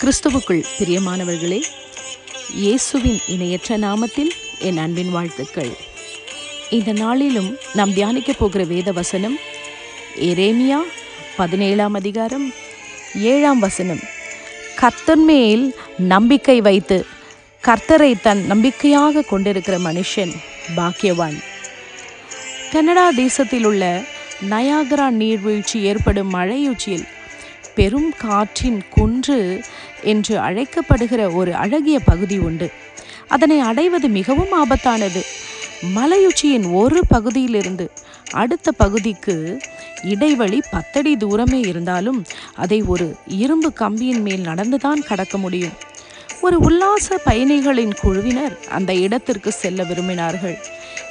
கிறிஸ்துவுக்குள் பிரியமானவர்களே இயேசுவின் இணையற்ற நாமத்தில் என் அன்பின் வாழ்த்துக்கள். இந்த நாளிலும் நாம் தியானிக்க போகிற வேத வசனம் எரேமியா பதினேழாம் அதிகாரம் ஏழாம் வசனம். கர்த்தன் மேல் நம்பிக்கை வைத்து கர்த்தரை தன் நம்பிக்கையாக கொண்டிருக்கிற மனுஷன் பாக்கியவான். கனடா தேசத்தில் உள்ள நயாகரா நீர்வீழ்ச்சி ஏற்படும் மழையுச்சியில் பெரும் காற்றின் குன்று என்று அழைக்கப்படுகிற ஒரு அழகிய பகுதி உண்டு. அதனை அடைவது மிகவும் ஆபத்தானது. மலையுச்சியின் ஒரு பகுதியிலிருந்து அடுத்த பகுதிக்கு இடைவெளி பத்தடி தூரமே இருந்தாலும் அதை ஒரு இரும்பு கம்பியின் மேல் நடந்துதான் கடக்க முடியும். ஒரு உல்லாச பயணிகளின் குழுவினர் அந்த இடத்திற்கு செல்ல விரும்பினார்கள்.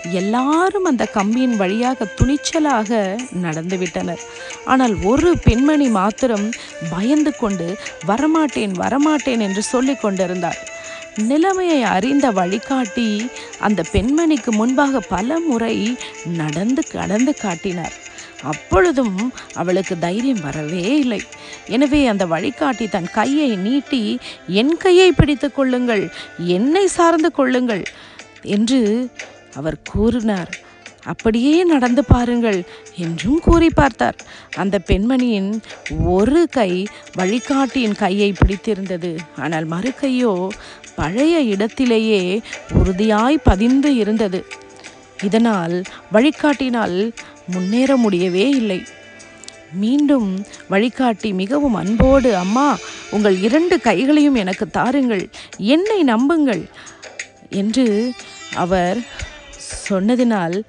எல்லாரும் அந்த கம்பியின் வழியாக துணிச்சலாக நடந்துவிட்டனர். ஆனால் ஒரு பெண்மணி மாத்திரம் பயந்து கொண்டு வரமாட்டேன் வரமாட்டேன் என்று சொல்லிக் கொண்டிருந்தாள் நிலைமையை அறிந்த வழிகாட்டி அந்த பெண்மணிக்கு முன்பாக பல முறை நடந்து கடந்து காட்டினார். அப்பொழுதும் அவளுக்கு தைரியம் வரவே இல்லை. எனவே அந்த வழிகாட்டி தன் கையை நீட்டி என் கையை பிடித்து கொள்ளுங்கள் என்னை சார்ந்து கொள்ளுங்கள் என்று அவர் கூறினார் அப்படியே நடந்து பாருங்கள் என்றும் கூறி பார்த்தார். அந்த பெண்மணியின் ஒரு கை வழிகாட்டியின் கையை பிடித்திருந்தது. ஆனால் மறு கையோ பழைய இடத்திலேயே உறுதியாய் பதிந்து இருந்தது. இதனால் வழிகாட்டினால் முன்னேற முடியவே இல்லை. மீண்டும் வழிகாட்டி மிகவும் அன்போடு அம்மா உங்கள் இரண்டு கைகளையும் எனக்கு தாருங்கள் என்னை நம்புங்கள் என்று அவர் சொன்னதினால்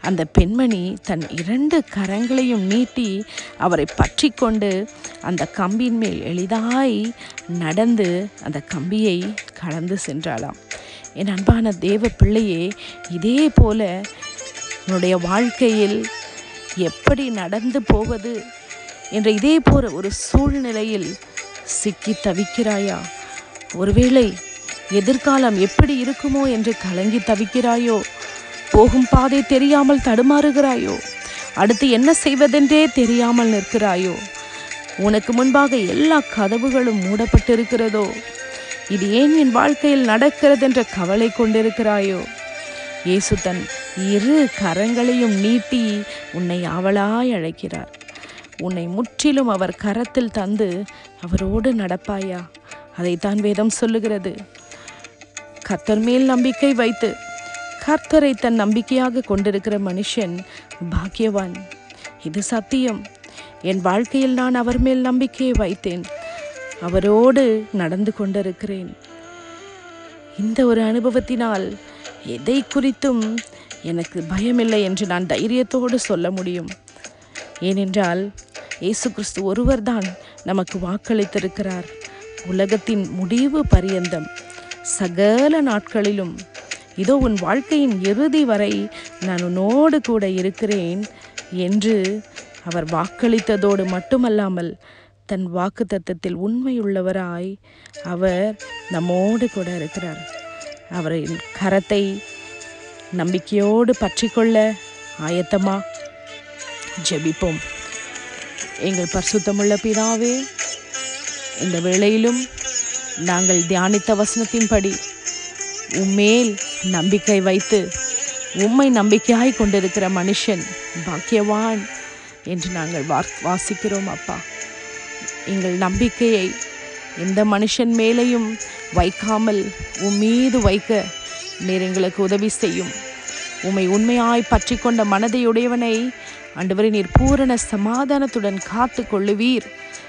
அந்த பெண்மணி தன் இரண்டு கரங்களையும் நீட்டி அவரை பற்றி கொண்டு அந்த கம்பியின் மேல் எளிதாய் நடந்து அந்த கம்பியை கடந்து சென்றாளாம். என் அன்பான தேவ பிள்ளையே இதே போல உன்னுடைய வாழ்க்கையில் எப்படி நடந்து போவது? என்ற இதே போல ஒரு சூழ்நிலையில் சிக்கி தவிக்கிறாயா? ஒருவேளை எதிர்காலம் எப்படி இருக்குமோ என்று கலங்கி தவிக்கிறாயோ? போகும் பாதை தெரியாமல் தடுமாறுகிறாயோ? அடுத்து என்ன செய்வதென்றே தெரியாமல் நிற்கிறாயோ? உனக்கு முன்பாக எல்லா கதவுகளும் மூடப்பட்டிருக்கிறதோ? இது ஏன் என் வாழ்க்கையில் நடக்கிறது என்ற கவலை கொண்டிருக்கிறாயோ? இயேசு தன் இரு கரங்களையும் நீட்டி உன்னை அவளாய் அழைக்கிறார். உன்னை முற்றிலும் அவர் கரத்தில் தந்து அவரோடு நடப்பாயா? அதைத்தான் வேதம் சொல்லுகிறது. கத்தர் மேல் நம்பிக்கை வைத்து கர்த்தரை தன் நம்பிக்கையாக கொண்டிருக்கிற மனுஷன் பாக்கியவான். இது சத்தியம். என் வாழ்க்கையில் நான் அவர் மேல் நம்பிக்கையை வைத்தேன். அவரோடு நடந்து கொண்டிருக்கிறேன். இந்த ஒரு அனுபவத்தினால் எதை குறித்தும் எனக்கு பயமில்லை என்று நான் தைரியத்தோடு சொல்ல முடியும். ஏனென்றால் இயேசு கிறிஸ்து ஒருவர்தான் நமக்கு வாக்களித்திருக்கிறார். உலகத்தின் முடிவு பரியந்தம். சகல நாட்களிலும் இதோ உன் வாழ்க்கையின் இறுதி வரை நான் உன்னோடு கூட இருக்கிறேன் என்று அவர் வாக்களித்ததோடு மட்டுமல்லாமல் தன் வாக்கு தத்தத்தில் உண்மையுள்ளவராய் அவர் நம்மோடு கூட இருக்கிறார். அவரின் கரத்தை நம்பிக்கையோடு பற்றிக்கொள்ள ஆயத்தமா ஜெபிப்போம். எங்கள் பரிசுத்தமுள்ள பிதாவே இந்த வேளையிலும் நாங்கள் தியானித்த வசனத்தின்படி உம்மேல் நம்பிக்கை வைத்து உம்மை நம்பிக்கையாய் கொண்டிருக்கிற மனுஷன் பாக்கியவான் என்று நாங்கள் வா வாசிக்கிறோம் அப்பா. எங்கள் நம்பிக்கையை எந்த மனுஷன் மேலேயும் வைக்காமல் உம் மீது வைக்க நீர் எங்களுக்கு உதவி செய்யும். உம்மை உண்மையாய் பற்றி கொண்ட மனதையுடையவனை அன்றுவரை நீர் பூரண சமாதானத்துடன் காத்து கொள்ளுவீர்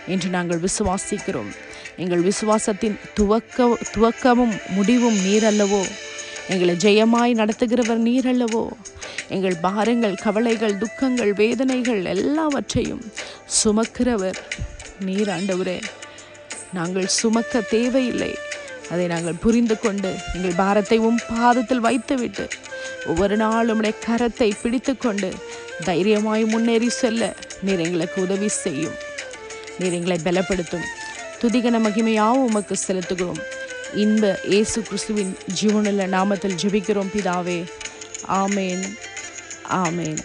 என்று நாங்கள் விசுவாசிக்கிறோம். எங்கள் விசுவாசத்தின் துவக்க துவக்கமும் முடிவும் நீர் அல்லவோ. எங்களை ஜெயமாய் நடத்துகிறவர் நீர் அல்லவோ எங்கள் பாரங்கள் கவலைகள் துக்கங்கள் வேதனைகள் எல்லாவற்றையும் சுமக்கிறவர் நீர் ஆண்டவரே. நாங்கள் சுமக்க தேவையில்லை. அதை நாங்கள் புரிந்து கொண்டு எங்கள் பாரத்தை உம் பாதத்தில் வைத்துவிட்டு ஒவ்வொரு நாளும் உடைய கரத்தை பிடித்து கொண்டு தைரியமாய் முன்னேறி செல்ல நீர் எங்களுக்கு உதவி செய்யும். நீர் எங்களை பலப்படுத்தும். துதிகன மகிமையாவும் உமக்கு செலுத்துகிறோம். இன்ப இயேசு கிறிஸ்துவின் ஜீவனில் நாமத்தில் ஜெபிக்கிறோம் பிதாவே. ஆமேன். ஆமேன்.